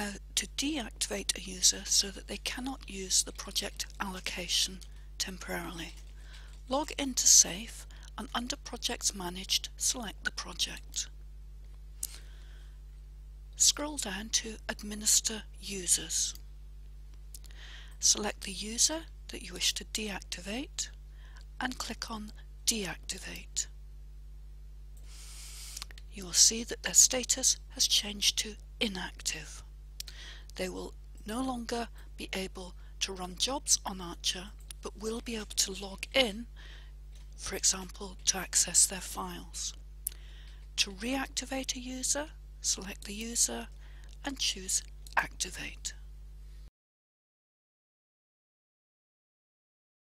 how to deactivate a user so that they cannot use the project allocation temporarily. Log into SAFE and under Projects Managed select the project. Scroll down to Administer Users. Select the user that you wish to deactivate and click on Deactivate. You will see that their status has changed to inactive. They will no longer be able to run jobs on ARCHER but will be able to log in, for example, to access their files. To reactivate a user, select the user and choose Activate.